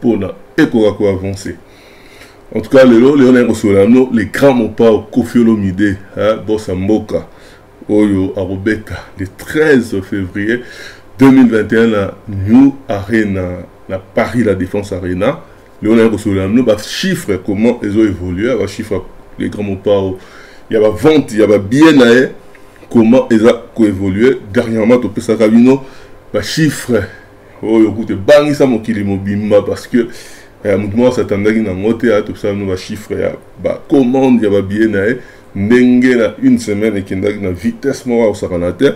pona ekoka ko avancer en tout cas lelo lelo naye kosolola no le grand mopao kofi olomide boss ya mboka oyo akobeta le 13 février 2021 na new arena na paris la défense arena lelo naye kosolola no bachiffre comment ezo évolue bachiffre le grand mopao ya bavente ya babie na ye comment eza koévolue dernièrement topesaka bino bachiffre oyo kutu ebangisa mokili mobimba parce que eh, moto moko asatandaki na yango te atokisa bino bachiffre ya bacommande ya babiye na ye ndenge na une semaine ekendaki na vitesse moko ya kosakana te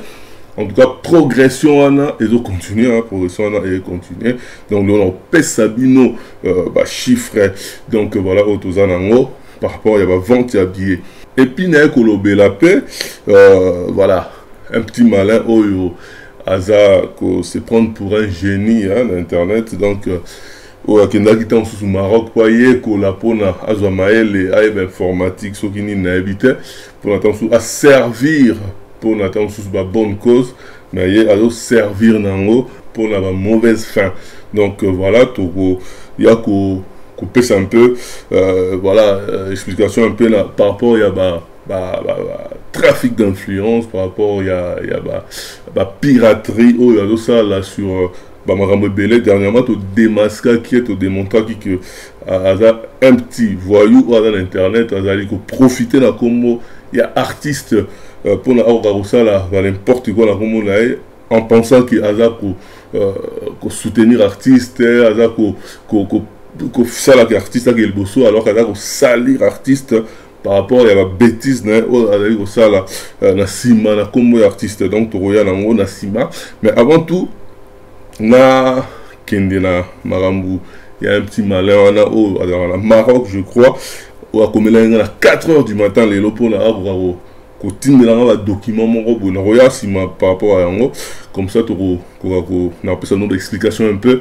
en tout cas progression wana ezo continuer hein, progression wana eye continuer donc lelo nakopesa bino euh, bachiffre donc voilà oyo toza na yango par rapport ya bavente ya billet epuis naye kolobela mpe euh, voilà un petit malin oyo aza ko se prendre pour un génie hein, na internet donc euh, oyo akendaki ntango mosusu maroc mpo ayekola mpona azwa mayele ayeba informatique soki nini nayebi te mpona ntango mosusu aservir mpona ntango mosusu babonne cause na ye azoservir na yango mpona bamauvaise fin donc euh, voilà tokoya ko kopesa un peu euh, voilà euh, explication un peu na par rapport ya ba ba, ba, ba trafic d'influence par rapport ya, ya ba, ba piraterie oyo azosala sur euh, bamakambo ebele dernièrement todemaskaki ye todemontraki ke aza un petit voyou oyo aza na internet azali koprofite na nkombo ya artiste euh, mpo na akoka kosala ba n'importe quoi na nkombo na ye en pensant ke aza ko, euh, ko soutenir artiste aza ko, ko, ko kosalaka artiste ake liboso alors kaza kosalir artiste par rapport ya babétise na ye oyo azali kosala euh, na nsima na nkombo ya artiste donc tokoya nango na nsima mais avant tout nakende na makambo ya un petit malin wana oyo azalaka na maroc je crois oyo akomelaki nga na 4 heures du matin lelo mpo na akoka kotindela nga badocument moko boye nakoya nsima par rapport ya yango comme ça tokokoka napesa no baexplication un peu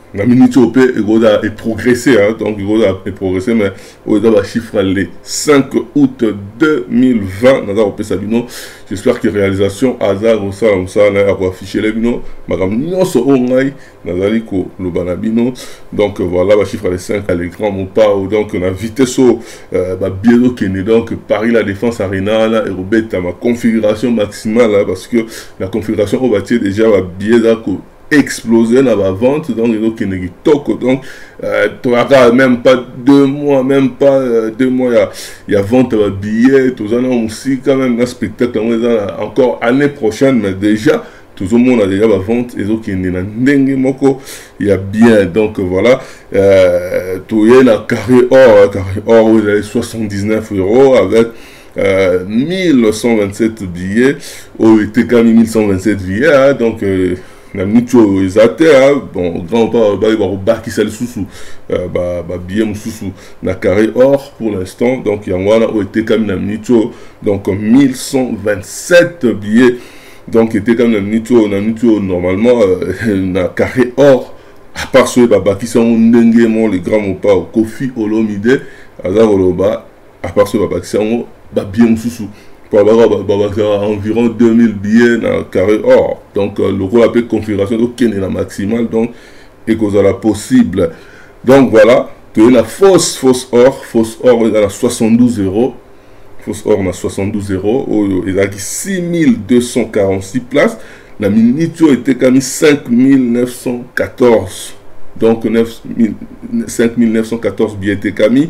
na minute oyo mpe ekozala eprogresse donc ekozala eprogresse mais oyo eza bachiffre ya le 5 août 2020 naza kopesa bino j'espère que réalisation aza kosala mosala na ye akoaffichele bino makambo nyonso oyo ngai nazali koloba na bino donc voilà bachiffre ya le 5 ya le grand mopao donc na vitesse oyo euh, babie ezokende donc paris la défense arena wana ekobetama configuration maximale parce que la configuration oyo batie déjà babie eza ko explose na ba vente donc ezokende kitoko donc euh, toyaka même pas deux mois même pas euh, deux mois ya, ya vente ya babillet toza na mosika même na spectacle yango eza encore année prochaine mais déjà tozomona deja bavente ezokende na ndenge moko ya bien donc voilà euh, toye na carré or carré or oyo ezali 79 euro avec euh, 1127 billets oyo etekami 1127 billets hein, donc euh, na miniti oyo eza te bon grand pa baye bakobakisa lisusu euh, babillet mosusu na carré or pour l'instant donc yango wana oyo etekami na miniti oyo donc 1127 billets donc etekami na miniti oyo na miniti oyo normalement euh, na carré or à part soki babakisi yango ndenge mo le grand mopao kofi olomide aza koloba apart soki babakisi yango babie mosusu babakisaka environ 2000 billets na carré or donc euh, lokola mpe configuration tokende na maximal donc ekozala possible donc voilà toye na fausse fausse or fausse or oyo eza na 72 euros fausse or na 72 euros oyo ezalaki 6246 places na miniti oyo etekami 5914 donc 5914 billets etekami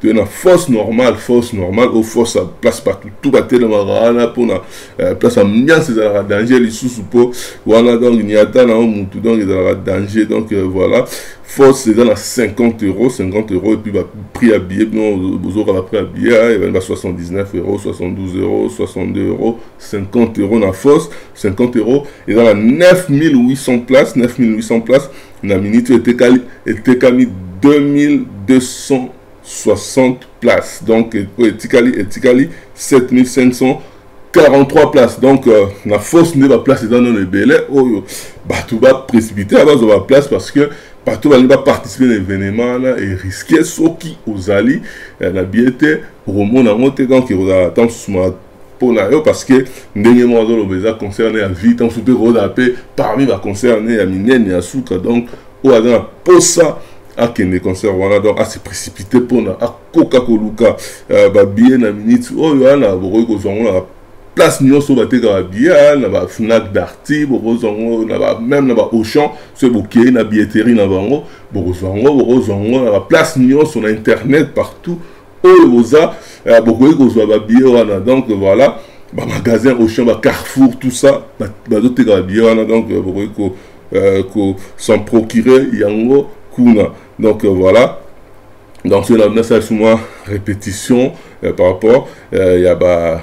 to na force normale force normale o force ya place bato tu batelemaka wana mpona euh, place ambiance ezalaka danger lisusu mpo wana donc niata na yo motu donc ezalaka danger donc euh, voilà force eza na 50 euros 50 euros epuis baprix ya billet bino bozoka baprix ya billet ebani ba 79 euros 72 euros 62 euros 50 euros na force 50 euros eza na 9800 place 9800 place na miniti oyo etekali etekami 2260 place donc oyo etikali etikali 7543 place donc euh, na force nde baplace eza nano ebele oyo bato baprécipité ya bazwa baplace parce que bato balingi baparticipe na événement wana eriske soki ozali euh, na biye te okomona yango te donc ekozala temps mosusu mpo na yo parce que ndenge moko azoloba eza concerne ya vie ntango mosusu mpe kozala mpe parmi baconcerne ya minene ya suka donc oyo aza na mposa akende concert wana donc ase précipité mpona akoka koluka euh, babillet na minute oyo wana bokoki kozwa ngo na place nyonso bateka babillet na bafnac darty bokozwa ngo meme na baauchan soki bokei na billetterie na bango bokozwa ngo bokozwa ngo na baplace nyonso na internet partout oyo boza euh, bokoki kozwa babiye wana donc voilà bamagasin auchan bacarrefour tout ça bazoteka babiye wana donc euh, bokoki ko, euh, ko s'en procurer yango kuna donc euh, voilà donc cela nasala sumwa répétition euh, par rapport euh, ya ba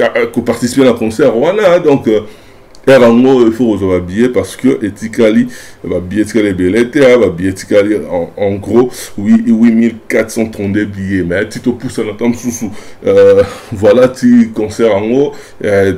euh, participer na concert wana donc euh, heure yango il faut kozwa babillet parce que etikali babillet etikali ebele te babillet etikali en gros 8432 billet mais ti topusana ta mosusu euh, voilà ti concert yango euh,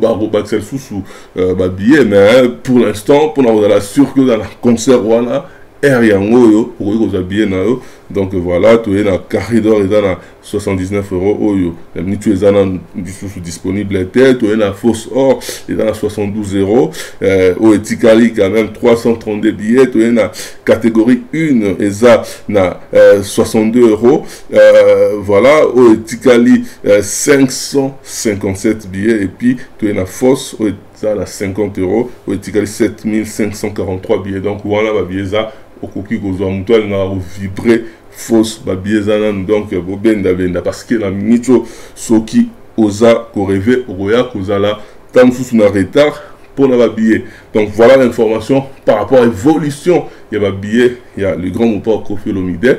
bakobakisa lisusu euh, babillet mais pour l'instant mpona kozala sur que oza na concert wana heure yango oyo okoki kozwa billet na yo donc voilà toye na carridor eza na 79 euro oyo na minute oyo eza nanu lisusu disponible te toye na fausse or eza na 72 euro euh, oyo etikali quand même 332 billets toye na catégorie 1 eza na euh, 62 euro euh, voilà oyo etikali euh, 557 billets et puis toye na fausse oyo eza na 50 euro oyo etikali 7543 billets donc wana babillets eza okoki kozwa moto alingaka kovibre fausse ba billets eza nanu donc bobenda benda parce que na minute oyo soki oza koreve okoya kozala ntango mosusu na retard mpo na ba billets donc voilà l'information par rapport à évolution ya ba billets ya le grand mopao kofi olomide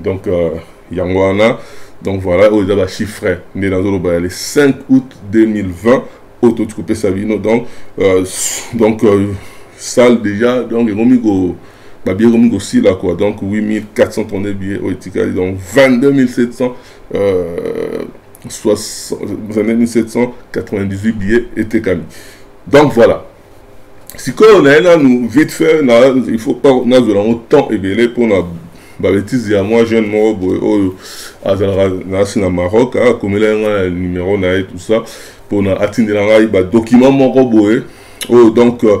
donc euh, yango wana donc voilà oyo eza bachiffre nde nazoloba ya le 5 août 2020 oyo toti kopesa bino donc euh, donc euh, salle déjà donc ekomi ko babillets ekomi kosila quoi donc 8432 billets oyo etikali donc 22700 euh, 22798 billets etekami donc voilà sikoyo naye nanu vite fait na, il faut pas nazwela yango temps ebele mpo na babetise ya mwa jeune moko boye oyo azalaka nasi na maroc akomela ye ngai na numero na ye tout ça mpo na atindela ngai badocument moko boye oyo donc euh,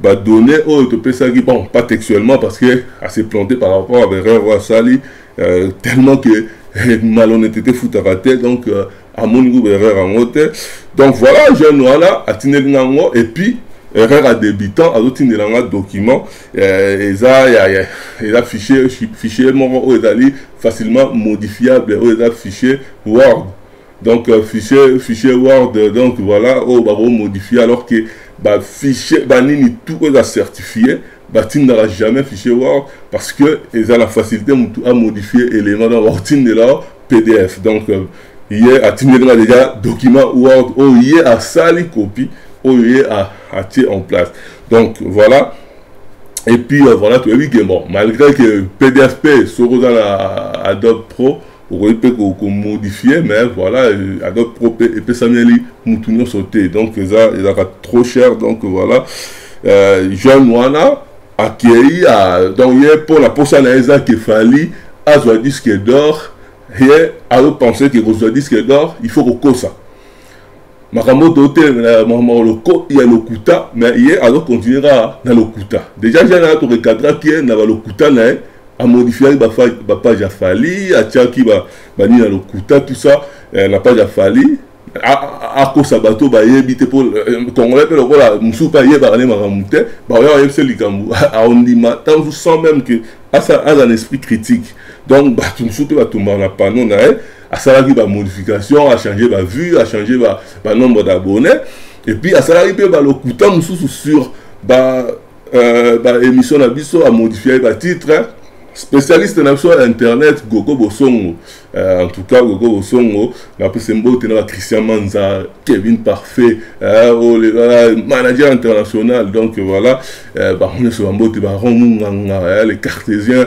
ba données oyo topesaki bon pas textuellement parce que assez planté par rapport à berreur oyo asali euh, tellement que eh, malhonnêteté futaka te donc euh, amoni kuba erreur yango te donc voilà jeune wana atindeli nga yango et puis erreur ya débutant azotindela nga document euh, eza ya eza fichier fichier moko oyo ezali facilement modifiable oyo eza fichier word donc euh, fichier fichier word euh, donc voilà oyo oh, bakomodifie alors que bafichier banini tout oyo eza certifie batindaka jamais fichier word parce que eza na facilité motu amodifie élément donc bakotindela yo pdf donc euh, ye atindeli nga déjà document word oyo oh, ye asali copie oyo oh, ye atie en place donc voilà et puis voilà toyebi ke bon malgré que pdf mpe soki oza na adobe pro okoki mpe komodifie mais voilà euh, adobe pro mpe epesameli mutu nyonso te donc eza ezalaka trop cher donc voilà euh, jeune wana akei donc ye mpo na mposa na ye eza kefali azwa disque d'or ye azopense ke kozwa disque d'or il faut kokosa makambo totelemela ya makambo loko ya lokuta me ye azokontinue kaka na lokuta deja jean aya torecadraki ye na balokuta na ye amodifiaki bapage ya fali atiaki banini na lokuta tout ça eh, na page ya fali akosa bato bayebi te mpo eh, congolais mpe lokola mosusu mpe ayebaka nde makambo te baoya ayebi se likambo aondima ntango mosusu sans même ke aza na esprit critique donc bato mosusu mpe batumbaka na pano na ye asalaki ba modification achange ba vue achange ba, ba nombre d'abonnés et puis asalaki mpe balokuta mosusu sur ba, euh, ba émission na biso amodifiaki ba titre spécialiste na biso ya internet gogo bosongo euh, en tout cas gogo bosongo napesi mbote na bachristien manza kevin parfait euh, olelala oh, manager international donc voilà euh, bango nyonso bambote baron munganga euh, le cartésien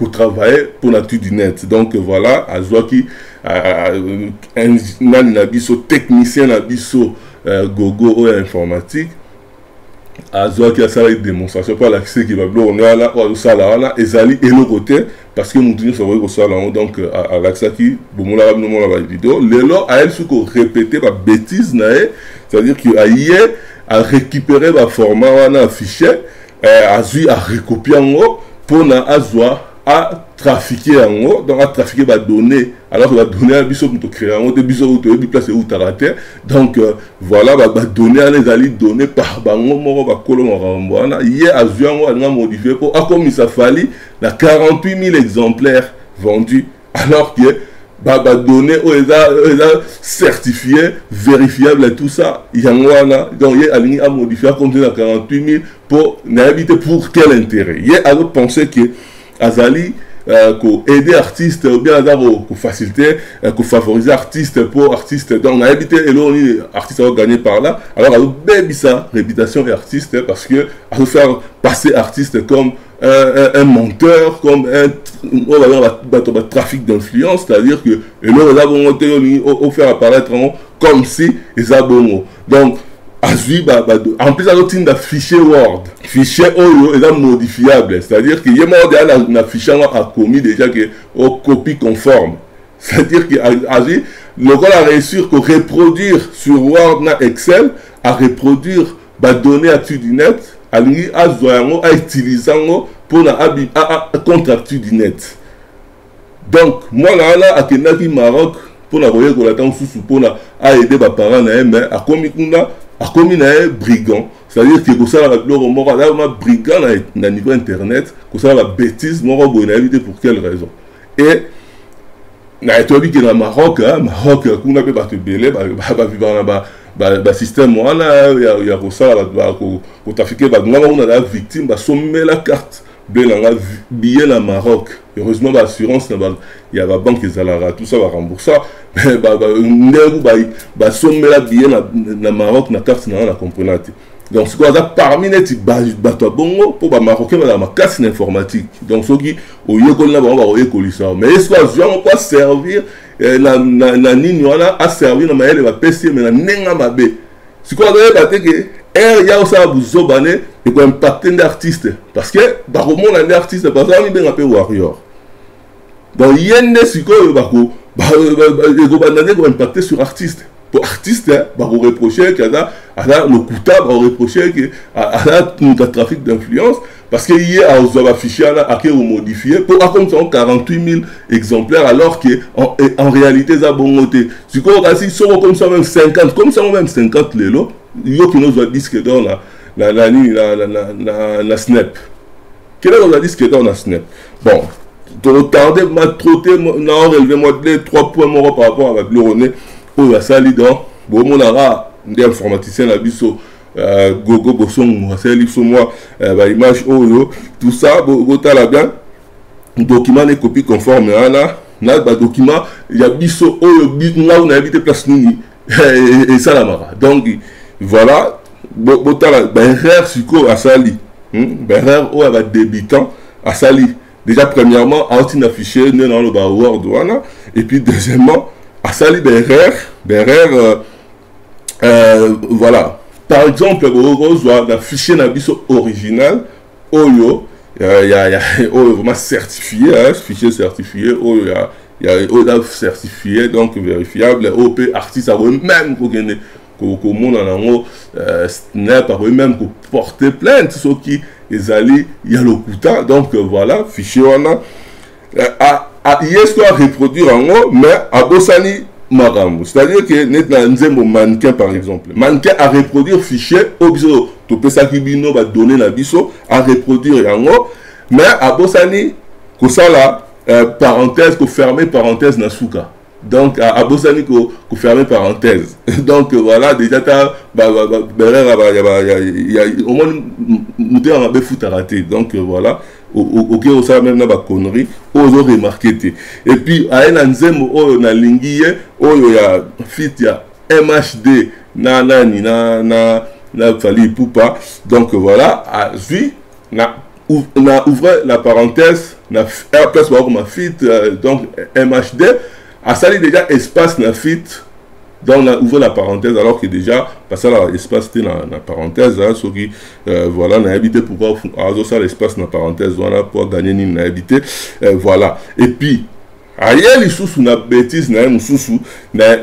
kotravaille mpo na tu du net donc voilà azwaki nani na biso technicien na biso euh, gogo oyo ya informatique azwaki asalaki démonstration mpo alakisaki babiloko ngai wana oyo azosala wana ezali eloko te parce que moto nyonso akoki kosala yango donc euh, alakisaki bomonaka bino mona bavideo lelo ayeli soki korepete babétise na ye c'est à dire que aye arécupere baformat wana afichie eh, azwi arekopi yango mpona azwa atrafike yango donc atrafike badonne alors que badonne ya biso moto créa yango te biso oyo toyebi place eutaka te donc euh, voilà badonne wana ezali donne par bango moko bakolo makambo wana ye azwi yango alinga modifie mpo akomisa fali na 48 000 exemplaires vendus alors que ba ba données oyo eza eza certifié vérifiable et tout ça yango wana donc ye alingi a modifier akomisa na 48000 mpo nayebi te pour quel intérêt ye azo penser que azali Euh, ko aider artiste ou bien aza ko, ko faciliter euh, ko favoriser artiste mpo artiste donc nayebi te eloko nini artiste ako gagner par là alors azobebisa réputation ya artiste parce que azofaire passer artiste comme un, un, un menteur comme un oyo bazanga bato ba trafic d'influence c'est à dire que eloko eza bongo te olingi ofaire apparaître yango comme si eza bongo donc azwi en plus azotinda fichier word fichier oyo eza modifiable c'est à dire que ye moko deya na fichier yango akomi déjà ke o oh, copie conforme c'est à dire que azwi lokola réussir ko reproduire sur word na excel à reproduire ba données ya tudinet alingi azwa yango autilize yango mpona contre tudinet donc mwana wana akendaki maroc mpona koyekola ntango mosusu mpona aide baparent na ye mais akomi kuna akomi na ye brigand c'est-à-dire ke kosalaka biloko moko azalama brigand na niveau internet kosalaka bétise moko boye nayebi te pour quelle raison et na toyebi ke na maroc hein, maroc kuna mpe bato ebele bavivaka na basystème wana ya kosala kotafike bato nga bango nazala victime basombela carte ble na nga billet na maroc heureusement baassurance ya babanke ezalaka tout ça baremboursa ndenge basombela billet na maroc na carte na nga na comprena te donc sikoyo aza parmi neti bato ya bongo mpo bamarocain bazala makasi na informatique donc soki oyekoli na bango bakoyekolisa yango mais ye sikoyo azwi yango mpo aservir eh, na, na, na nini wana aservir na mayele bapesi ye me na ndenge mabe sikoyo azoyeba te ke ere ya osala buzoba ne ekoimpacte nde artiste parce que bakomona nde artiste baza mibenga mpe warrior donc ye nde sikoyo bako ekobanda nde koimpacte sur artiste po artiste hein, bakoreproche eke aza aza lokuta bakoreproche eke aza moto ya trafic d'influence parce que ye azwa bafichier wana ake komodifie mpo akomisa yango 48 000 exemplaires alors que en, eh, en réalité eza bongo te sikoyo kasi soki okomisa meme 50 komisa yango meme 50 lelo yo kino ozwa disque dor na, na, na nini na, na, na, na, na snap Quel est le disque dans la snap Bon, de retarder, ma trotter, non, relever moi de trois points morts par rapport à ma bluronnée. Oh, la salle dans, bon, mon ara, des informaticiens, la biseau. Euh, gogo bosongo asali biso mwa euh, baimage oyo tout ça botala bien document ne copie conforme wana na badocument ya biso oyo ngai nayebi te place nini eh, esalamaka donc voilà botala baerreur sikoyo asali hmm? baerreur oyo ya badebutant asali déjà premièrement auti na fichier nde naloba word wana et puis deuxièmement asali baerreur baerreur euh, euh, voilà par exemple bokozwa na fichier na biso original oyo ya ya ya oyo vraiment certifié hein, fichier certifié oyo ya ya oyo eza certifié donc verifiable oyo mpe artiste akoki meme kokende komonana yango euh, snap akoki meme koporte plainte soki ezali ya lokuta donc euh, voilà fichier wana eh, ye soki areproduire yango mais abosani makambo c'est-à-dire ke neti na nzembo mannequin par exemple mannequin areproduire fichier oyo biso topesaki bino badonne na biso areproduire yango mais abosani kosala euh, parenthèse koferme parenthèse na suka donc abosani ko, ko fermer parenthèse donc voilà déjà ta berera omoni moto ya mabe efutaka te donc voilà oke osala meme na baconnerie oyo ozo remarke te et puis aye na nzembo oyo nalingi ye oyo ya fit ya mhd na nani na na na fali ipupa donc voilà azwi na na ouvre la parenthèse na eh, place bakoma fit euh, donc mhd asali déjà espace na fit donc na ouvre la parenthèse alors que déjà basalaka espace te na, na parenthèse hein, soki euh, voilà nayebi te pourquoi azosala espace na parenthèse wana po aganye nini nayebi te euh, voilà et puis aye lisusu na bétise na ye mosusu na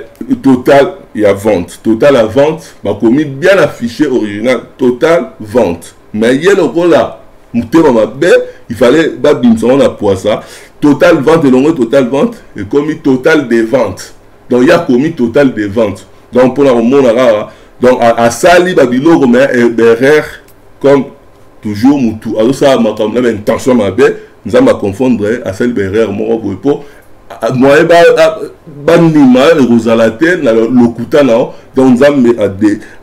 total ya vente total ya vente bakomi bien affiché original total vente mais ye lokola motema mabe il fallait babimisa yango na poisa total vente elongo total vente ekomi total de vente donc ye akomi total de vente donc mpona komona kaka donc asali babiloko mais eh, berreur comme toujours mutu azosala makambo na baintention mabe nzambe aconfondre asali baerreur moko boye mpo ah, moyen ah, bandima ekozala te na lokuta na yo donc nzambe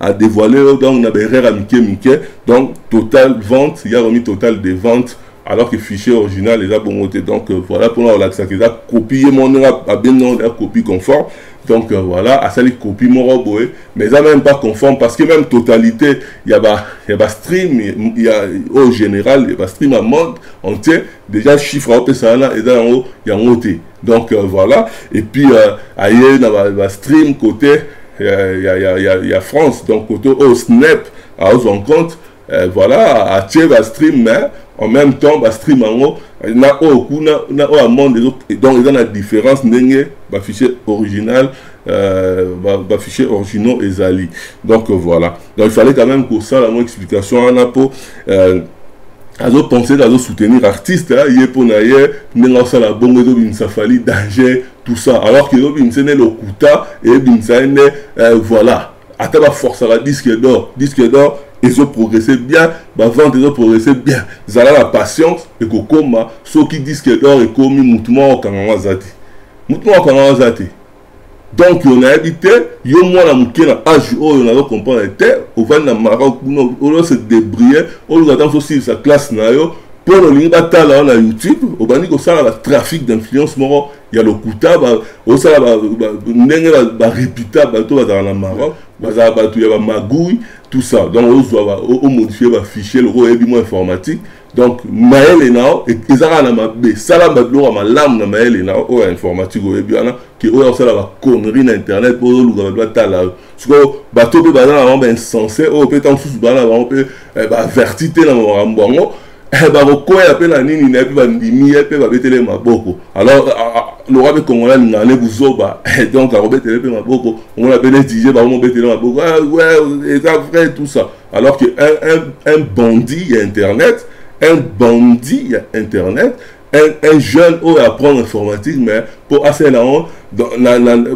adevoile yo donc na baerreur ya mike mike donc total vente ya komi total de vente alors que fichier original eza bongo te donc euh, voilà mpona kolakisaka eza copie ye moko ndenge abengi yango eza copie conforme donc euh, voilà asali copie moko boye mais eza même pas conforme parce que même totalité ya ba ya ba stream ya au général ya ba stream ya monde entier Deja chiffre apesa wana eza yango yango te donc euh, voilà et puis euh, aye na ba, ba stream côté euh, ya, ya, ya, ya France donc côté au oh, snap aozwa en compte euh, voilà atie ba stream mais en même temps ba stream yango na oyo oh, kuna na oyo oh, amande donc eza na différence ndenge bafichier original euh, bafichier ba originaux ezali donc euh, voilà Donc il fallait quand même qu'on ça la explication à Napo. Euh, azo penser d'azo soutenir artiste hein, ye mpo na ye ndenge asala bongo ezobimisa fali danger tout ça alors que ezobimisa nde lokuta eyebimisa ye nde euh, voilà ata baforcaka disque d'or disque d'or ezo progresse bien bavente ezo progresse bien zala na patience ekokoma soki disque d'or ekomi motu moko okangama aza te motu moko okangama aza te donc yo nayebi te yo mwana moke na age oyo nazo comprendre te ovandi na maroc kuna oyo se débrouiller oluka ata moso osilisa classe na yo mpo na olingi batala yo na youtube obandi kosala ba trafic d'influence moko ya lokuta osala ndenge bareputa bato bazala na maroc bazala bato ya bamagouille tout ça donc ozwa omodifie bafichier lokola oyebi mwa informatique donc mayele na yo e, eza kaka na mabe sala biloko ya malamu na mayele na yo oyo ya informatique oyebi wana ke oyo akosala baconnerie na internet mpo ozoluka bato batala yo sikoyo bato mpe baza na bango bainsense oyo mpe ntango mosusu baza na bango mpe eh, baaverti te na makambo yango eh, bakokwea mpe na nini na ye mpe bandimi ye mpe babetele maboko alors loka mpe kongo nalingana ne buzoba eh, donc akobetele mpe maboko omona mpe netige bango mobetele maboko ah, eza vrai tout ça alors que un, un, un bandit ya internet un bandit ya internet un, un jeune oyo apprendre informatique mais mpo asala yango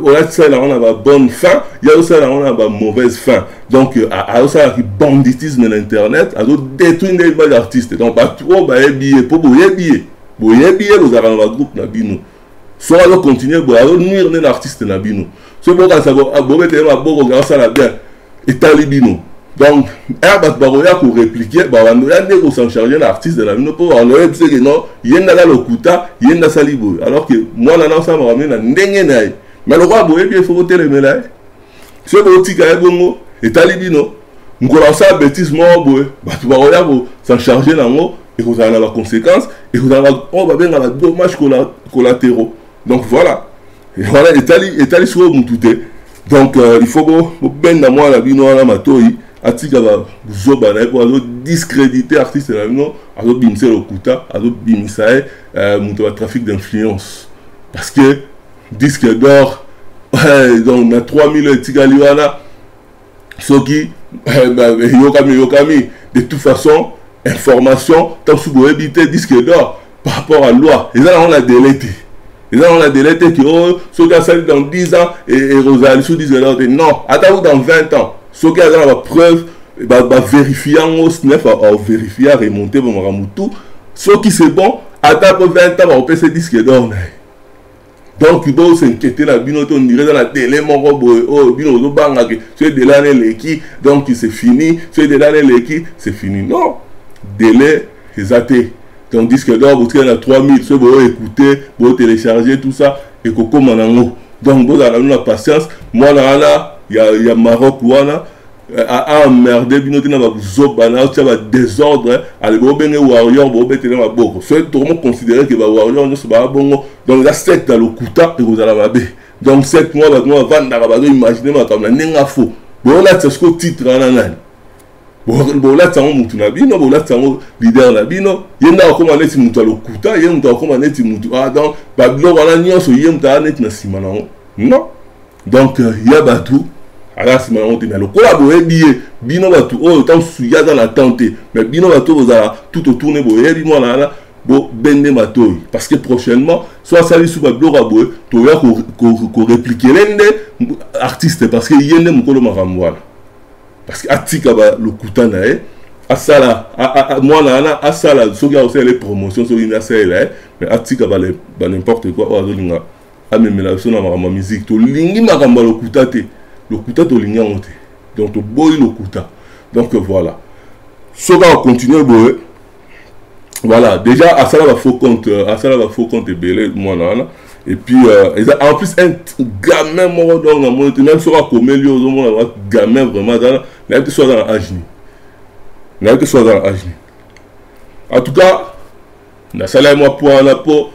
oyo asala yango na babonne fin ye azosala yango na bamauvaise fin donc azosalaki banditisme na internet azodétruire nde image artiste donc bato oyo bayebi ye mpo boyebi ye boyebi ye bozalaka na bagroupe na bino soki azo continue boye azo nuire nde na artiste na bino soki bokanisa bobeta ye maboko ke asala bien etali bino donc ere bato bakoya koreplike babando ya nde kosencharge na artiste na bino mpo babando oyebisi eke non ye nde aza lokuta ye nde asali boye alors ke mwana na osala makambo na ndenge na ye mais lokola boyebi ye fo botelemela ye se botika ye bongo etali bino mokolo asala betise moko boye bato bakoya kosan charge na yango ekozala na baconséquence ekozala oyo babenga ba dommage collatéraux donc voilà wana etali etali sikoyo motu te donc euh, il faut bobenda mwana na bino wana matoi atika bazoba na ye mpo azodiscrédite artiste na bino azobimisa ye lokuta azobimisa ye euh, moto ya trafic d'influence parce que disque d'or donc na 3000 oyo etikali wana soki eyokami eyokami de toute façon information ntango soki boyebi te disque d'or par rapport à loi eza nango na délai te eza nango na délai te ki oyo soki asali dans 10 ans ekozala lisusu disque d'or te non ata ku dans 20 ans soki aza na bapreuve baverifie yango snef averifie aremonte bamakambo tout soki c'est bon ata ko 20 ans bakopesa disque d'or na ye donc bo s'inquiéter na bino to ndire eza na dele moko boye oyo oh, bino ozobanga ke soki dele wana eleki donc c'est fini soki dele wana eleki c'est fini non dele eza te donc disque d'or botikali na 3000 soki boyo écouter boyo télécharger tout ça ekokoma nango donc bozala nanu na patience mwana wana ya, ya maroc wana aemmerde ah, ah, bino te na babuzoba na otya badésordre ale bobenge warrior bobetele maboko soki tokomoconsidere ke bawarrior nyonso baa bongo donc eza secte ya lokuta ekozala mabe donc secte mwa bato mwa bavandaka bazoimagine makambo na ndenge afo bolatisa sikoyo titre wana nani bolatisa yango motu na bino bolatisa yango lider na bino ye nde akokoma neti moto ya lokuta ye moto akokoma neti motu ah donc babiloko wana nyonso ye moto aa neti na nsima na yango non donc ya bato aza nsima yango te me lokola boyebi ye bino bato oyo ntango mosusu ye aza na temps te me bino bato oyo bozala tout otourne boyebi mwana wana bobende matoi parce que prochainement so asali suka biloko ya boye toya koreplikele nde artiste parce que ye nde mokolo makambo wana parce que atika balokuta na ye asala mwana wana asala soki akosalela ye promotion soki nini asalela ye mais atika ba n'importe quoi oyo azolinga amemela biso na makambo ya miziki tolingi makambo ya lokuta te lokuta tolingi yango te donc toboyi lokuta donc voilà soki akontinue boye voilà déjà asala ba faux compte euh, asala ba faux compte ebele mwana wana et puis euh, eza en plus un gamin moko donc namoni te même soki akomeli yo ozomona ba gamin vraiment azala nayebi te soki aza na age nini nayebi te soki aza na age nini en tout cas nasalaki mwa mpo wana mpo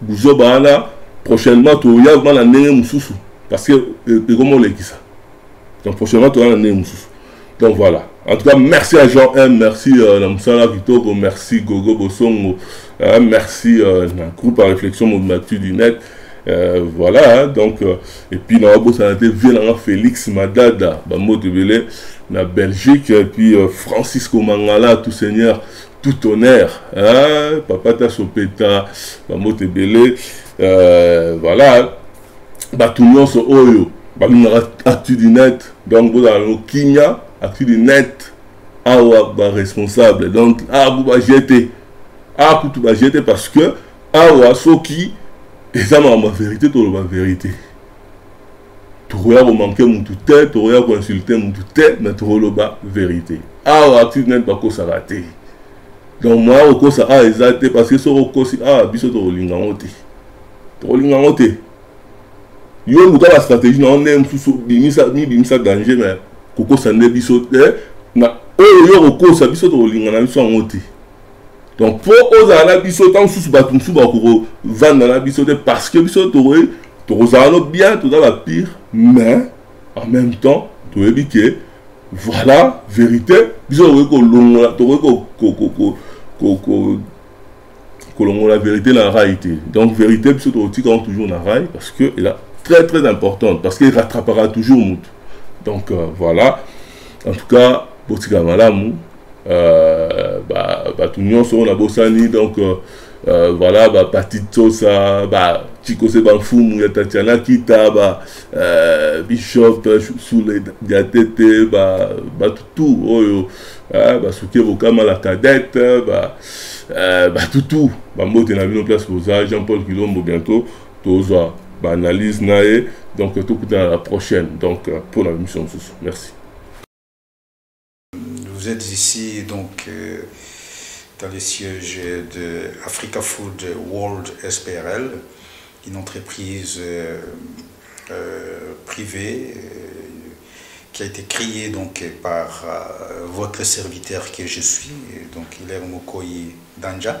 buzoba wana prochainement toya vraimen na ndenge mosusu parce que euh, ekoma olekisa donc prochainement toya na ndenge mosusu donc voilà en tout cas merci à jean m merci euh, na mosala kitoko merci gogo bosongo euh, merci euh, na groupe ya réflexion mobimactu du net euh, voilà donc euh, et puis na babosana te vie nanga félix madada bamoto ebele na belgique et puis euh, francisco mangala tout seigneur tout honneur hein? papa tasopeta bambote ebele euh, voilà bato nyonso oyo balingaka actu du net donc bozala nango kimia actu du net awa baresponsable donc abu ah, bajete akutu ah, bajete parce que awa soki eza makambo ya verité toloba verité tokoya komanke mutu te tokoya koinsulte mutu te me tokoloba verité awa active nani bakosaka te donc moya kokosa awa eza te parce que soki okosi awa biso tokolinga yango te tokolinga yango te yo luka ba stratégie na yo ndenge mosusu bimisa mibimisa danger me kokosa nde biso te na oyo yo kokosa biso tokolingana biso yango te donc mpo ozala na biso ntango mosusu bato mosusu bakovanda na biso te parce que biso tokoki tokozala no bien toza ba pire mais en même temps toyebi ke voilà vérité biso tokoki kolongola tokoki kolongola vérité na rai te donc vérité biso tokotikaka toujours na rai parce que ela très très importante parce que rattrapaka toujours motu donc euh, voilà en tout cas botika malamu euh, ba bato nyonso oyo nabosani donc euh, euh, voilà ba pati tsosa ba chikose bamfumu ya tatiana kita ba euh, bishop sule diatete ba bato tout oyo euh, basuki ebokama la cadette ba euh, bato tout bambote na bino place boza jean paul kilombo bientôt tozwa baanalyse na ye donc tokutana la prochaine donc euh, mpo na bimisio mosusu merci vous êtes ici donc euh, dans les sièges de Africa Food World SPRL, une entreprise euh, privée qui a été créée donc par votre serviteur que je suis, donc Hilaire Mokoyi Danja,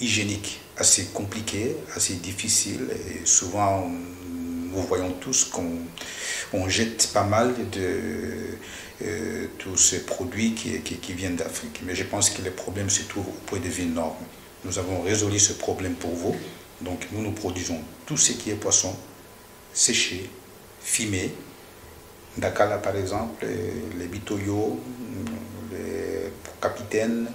hygiéniques assez compliquées, assez difficiles et souvent nous voyons tous qu'on jette pas mal de euh, tous ces produits qui, qui, viennent d'Afrique. Mais je pense que le problème se trouve auprès de vue norme. Nous avons résolu ce problème pour vous. Donc nous, nous produisons tout ce qui est poisson, séché, fumé. Dakala, par exemple, euh, les bitoyos, les capitaines,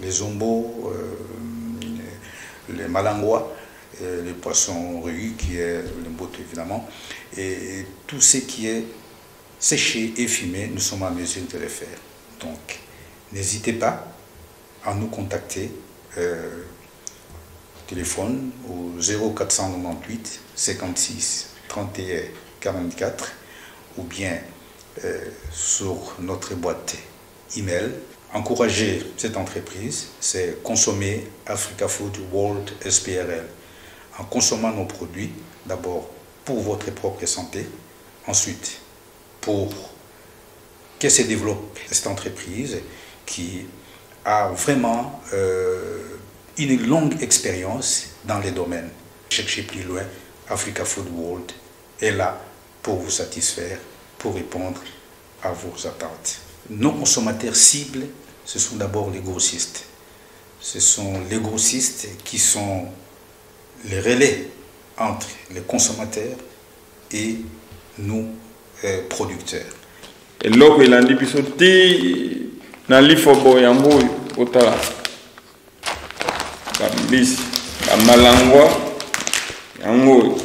les ombos, euh, les malangois, les poissons rues, qui est le bout évidemment, et tout ce qui est Sécher et fumés, nous sommes en mesure de le faire. Donc, n'hésitez pas à nous contacter euh, téléphone au 0498 56 31 44 ou bien euh, sur notre boîte email. Encourager cette entreprise, c'est consommer Africa Food World SPRL. En consommant nos produits, d'abord pour votre propre santé, ensuite pour que se développe cette entreprise qui a vraiment euh, une longue expérience dans les domaines. Cherchez plus loin, Africa Food World est là pour vous satisfaire, pour répondre à vos attentes. Nos consommateurs cibles, ce sont d'abord les grossistes. Ce sont les grossistes qui sont les relais entre les consommateurs et nous euh, producteurs. eloko elandi biso ti na lifobo yango oyo otala bambisi bamalangwa yango oyo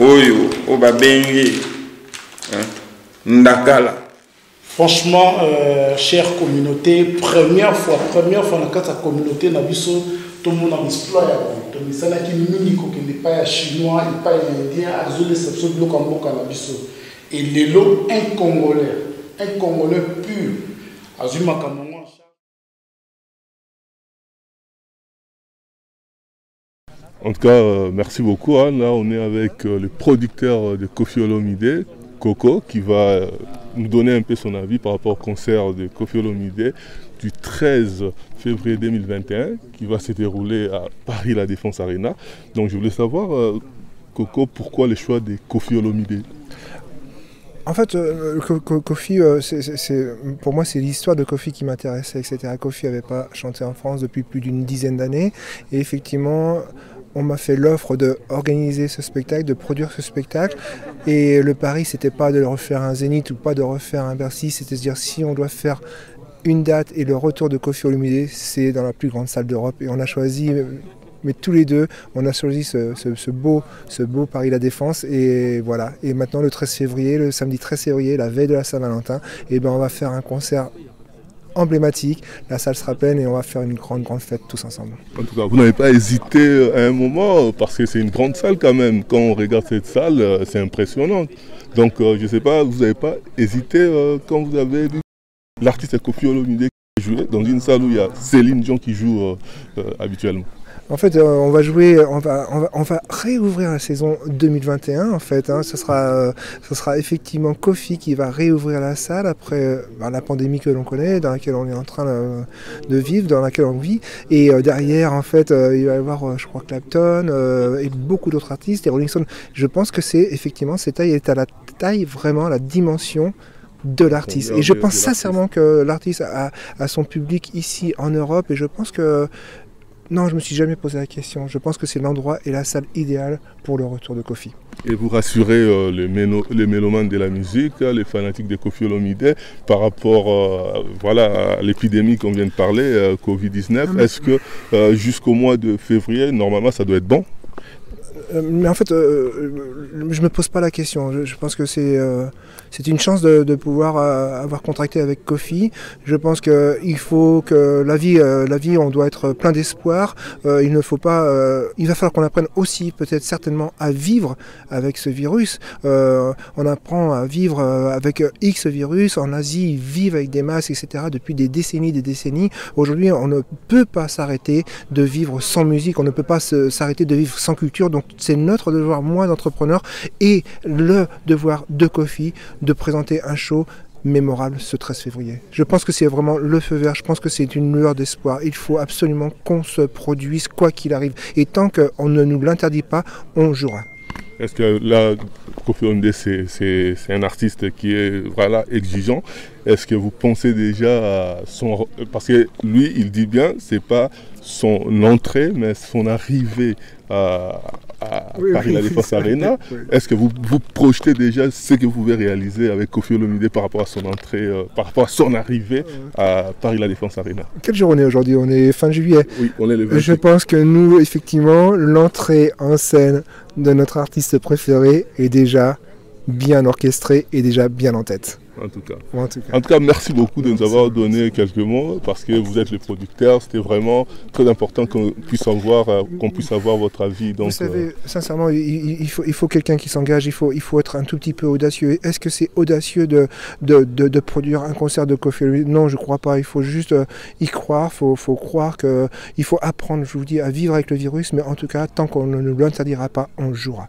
oyo oyo babengi ndakala Franchement, euh, chère communauté, première fois, première fois, dans la communauté, na biso, tout le monde a exploit ya boye. To misala ki mingi ko kende pas ya chinois, et pas ya indien, azo les sapso bloka mboka na biso. Et lelo un congolais, un congolais pur, azui makambo En tout cas, euh, merci beaucoup Là, on est avec euh, le producteur euh, de Kofi Olomide, Coco, qui va nous donner un peu son avis par rapport au concert de Kofi Olomide du 13 février 2021 qui va se dérouler à Paris La Défense Arena. Donc je voulais savoir, euh, Coco, pourquoi le choix des Kofi Olomide en fait, euh, euh, Kofi, pour moi, c'est l'histoire de Kofi qui m'intéressait, etc. Kofi n'avait pas chanté en France depuis plus d'une dizaine d'années. Et effectivement, on m'a fait l'offre de organiser ce spectacle, de produire ce spectacle. Et le pari, c'était pas de refaire un Zénith ou pas de refaire un Bercy, c'était-à-dire si on doit faire une date et le retour de Kofi Olumide, c'est dans la plus grande salle d'Europe. Et on a choisi, euh, mais tous les deux, on a choisi ce, beau, ce beau Paris La Défense. Et voilà. Et maintenant, le 13 février, le samedi 13 février, la veille de la Saint-Valentin, et eh ben on va faire un concert emblématique. La salle sera pleine et on va faire une grande, grande fête tous ensemble. En tout cas, vous n'avez pas hésité à euh, un moment parce que c'est une grande salle quand même. Quand on regarde cette salle, euh, c'est impressionnant. Donc, je ne sais pas, vous n'avez pas hésité quand vous avez vu l'artiste Kofi Olomide qui jouait dans une salle où il y a Céline Dion qui joue euh, euh, habituellement. En fait, euh, on va jouer, on va, on va, réouvrir la saison 2021 en fait. Hein. ce sera, sera effectivement Kofi qui va réouvrir la salle après bah, la pandémie que l'on connaît, dans laquelle on est en train de vivre, dans laquelle on vit. Et derrière, en fait, il va y avoir, je crois, Clapton et beaucoup d'autres artistes. Et Rolling Stone, je pense que c'est effectivement, cette taille est à la taille vraiment, la dimension de l'artiste. Et je pense sincèrement que l'artiste a, son public ici en Europe et je pense que... Non, je me suis jamais posé la question. Je pense que c'est l'endroit et la salle idéale pour le retour de Kofi. Et vous rassurez euh, les, mélomanes de la musique, hein, les fanatiques de Kofi Olomide, par rapport euh, voilà, à l'épidémie qu'on vient de parler, euh, Covid-19. Est-ce que jusqu'au mois de février, normalement, ça doit être bon mais en fait, je ne me pose pas la question. Je, pense que c'est c'est une chance de, pouvoir euh, avoir contracté avec Kofi. Je pense qu'il faut que la vie, euh, la vie, on doit être plein d'espoir. Euh, il ne faut pas, il va falloir qu'on apprenne aussi, peut-être certainement, à vivre avec ce virus. on apprend à vivre avec X virus. En Asie, ils vivent avec des masques, etc. Depuis des décennies, des décennies. Aujourd'hui, on ne peut pas s'arrêter de vivre sans musique. On ne peut pas s'arrêter de vivre sans culture. Donc, c'est notre devoir, moi, d'entrepreneur, et le devoir de Kofi de présenter un show mémorable ce 13 février. Je pense que c'est vraiment le feu vert, je pense que c'est une lueur d'espoir. Il faut absolument qu'on se produise quoi qu'il arrive. Et tant qu'on ne nous l'interdit pas, on jouera. Est-ce que là, Kofi Ondé, c'est un artiste qui est voilà, exigeant Est-ce que vous pensez déjà à son... Parce que lui, il dit bien, c'est pas son entrée, mais son arrivée à, à Paris La Défense Arena. Est-ce que vous vous projetez déjà ce que vous pouvez réaliser avec Kofi Olomide par rapport à son entrée, euh, par rapport à son arrivée à Paris La Défense Arena Quelle journée aujourd'hui On est fin juillet. Oui, on est le 20. Je pense que nous, effectivement, l'entrée en scène de notre artiste préféré est déjà bien orchestrée et déjà bien en tête. En tout, cas. en tout cas. merci beaucoup de nous avoir donné quelques mots parce que vous êtes les producteurs. C'était vraiment très important qu'on puisse avoir, euh, qu'on puisse avoir votre avis. vous savez, euh, sincèrement, il, faut, quelqu'un qui s'engage. Il faut, il faut être un tout petit peu audacieux. Est-ce que c'est audacieux de de, de, produire un concert de coffee? Non, je crois pas. Il faut juste euh, y croire. Il faut, croire que faut apprendre. Je vous dis à vivre avec le virus, mais en tout cas, tant qu'on ne nous l'interdira pas, on jouera.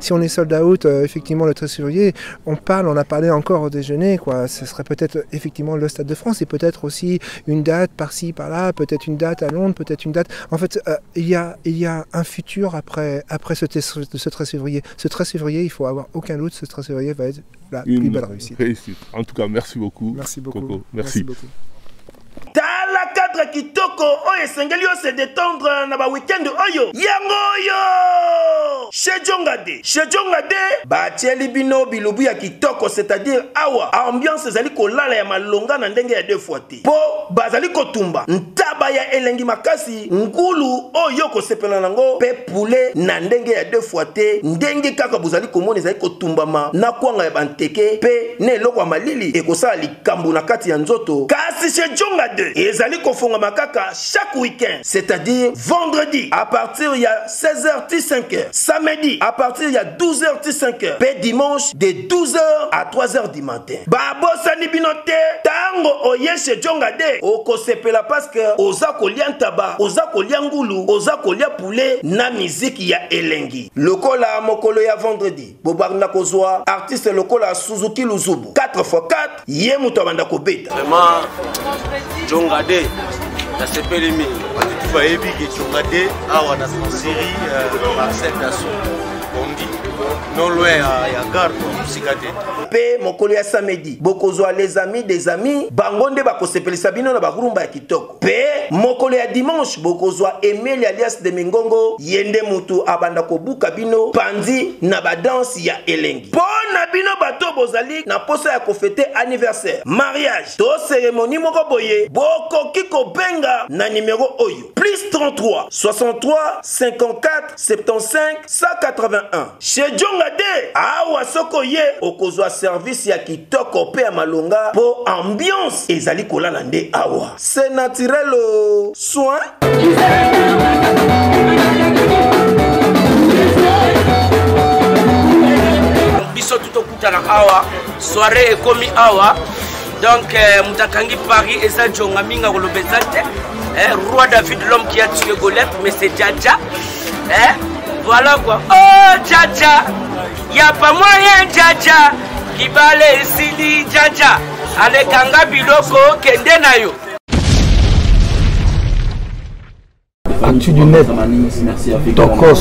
si on est sold out, euh, effectivement le 13 février, on parle, on a parlé encore au déjeuner, quoi. ce serait peut-être effectivement le Stade de France et peut-être aussi une date par-ci, par-là, peut-être une date à Londres, peut-être une date... En fait, euh, il y a, un futur après, après ce, ce 13 février. Ce 13 février, il faut avoir aucun doute, ce 13 février va être la plus belle réussite. réussite. En tout cas, merci beaucoup. Merci beaucoup. Coco. Merci. merci beaucoup. tala cadre kitoko oyo esengeli yo se détendre na baweekend oyo yango oyo shejongade shejongade batieli bino bilubu ya kitoko c'est-à-dire awa ambiance ezali kolala ya malonga na ndenge ya deux fois te mpo bazali kotumba ntaba ya elengi makasi, ngulu oyo yo okosepela na yango, mpe poulet na ndenge ya deux fois te, ndenge kaka bozali komona ezali kotumbama na kwanga ya banteke mpe na eloko ya malili ekosala likambo na kati ya nzoto. Kasi chez Djonga 2, ezali kofongama kaka chaque week-end, c'est-à-dire vendredi à partir ya 16h ti 5h. Samedi à partir ya 12h ti 5h. Pe dimanche de 12h à 3h du matin. Ba bosani bino te tango oye chez Djonga de okosepela parce que oza kolia ntaba, oza kolia ngulu, oza kolia poulet na miziki ya elengi. Lokola mokolo ya vendredi bobanda kozwa artiste lokola suzuki luzubu 4 x 4 ye moto abanda kobeta vraiment jongade nasepeli mingi batu bayebi ke jongade awa na sanseri euh, marcel daso ondi non loin ya, ya gare mosika te mpe mokolo ya samedi bokozwa les amis des amis bango nde bakosepelisa bino na barumba ya kitoko Pe mokolo ya dimanche bokozwa Emeli alias de Mingongo, ye nde mutu abanda kobuka bino panzi na ba danse ya elengi. Po na bino batu oyo bozali na posa ya ko feter anniversaire, mariage to ceremonie moko boye, bokoki kobenga na numero oyo, plus 33 63 54 75 181 chez jonga de awa soki oye okozwa service ya kitoko mpe ya malonga mpo ambiance ezali kolala nde awa se naturel o soin tala awa soirée ekomi awa donc euh, moto akangi paris eza jonga mingi akoloba eza te eh, roi david l'homme qui a tué goliath mais c'est jaja eh, voilà quoi oh jaja ya pa moyen jaja libala esili jaja alekanga biloko kende na yo Actu du net. Tokos.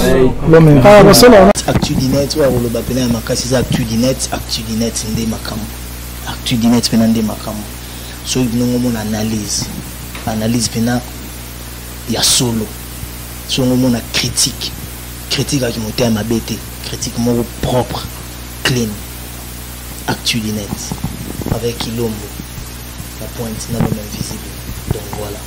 Ah, basala. Actu du net, wa koloba pena ya makasi za actu du net, actu du net nde makamu. Actu du net pena nde makamu. So ibinongo mon analyse. Analyse pena ya solo. So ngo mon critique. Critique à qui montait à ma bête. Critique mon propre, clean. Actu du net. Avec Ilombo. La pointe n'a le même visible. Donc voilà.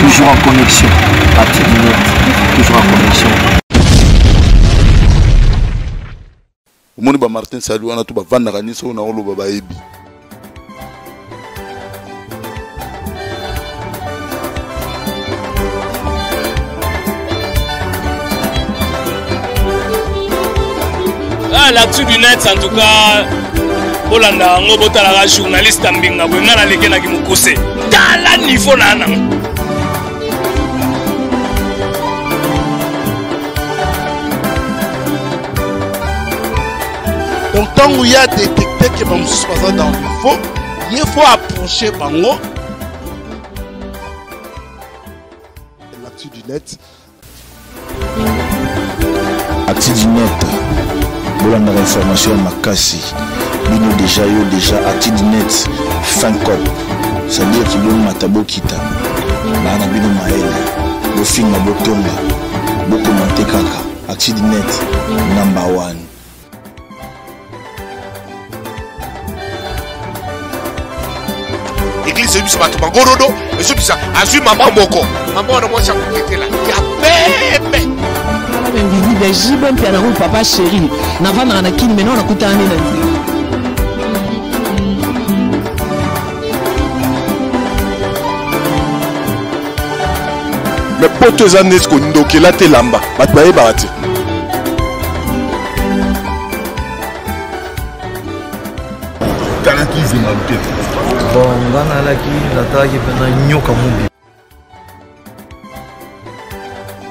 Toujours en connexion. Partie du net. Toujours en connexion. omoni ba martin sali wana to bavandaka nyonso oyo naoloba bayebi ah, l'actu du net en tout cas bolanda yango botalaka journaliste ya mbinga boye ngai nalekelaki mokuse tala niveau na yanango donc ntango ye adetekte ke bamosusu baza dans le faux ye fo approche bango L'actu du net. Actu du net. bolandaka information ya makasi bino deja yo deja actu du net fin cop c'est-à-dire kibomata bokita baa na bino mayele bofinga botonga bokomante kaka actu du net number one eglise eyebisa bato magorodo ezobisa azwi mama moko mama wana mwasi akoketela ya pembe individu ya jibe mpe yanango papa sheri navandaka na kini mena nakutana nde na nzela me poto eza neti kondokela te lamba bato bayebaka te otalaki zemalu te bon nga nalaki natalaki mpena nyoka mobi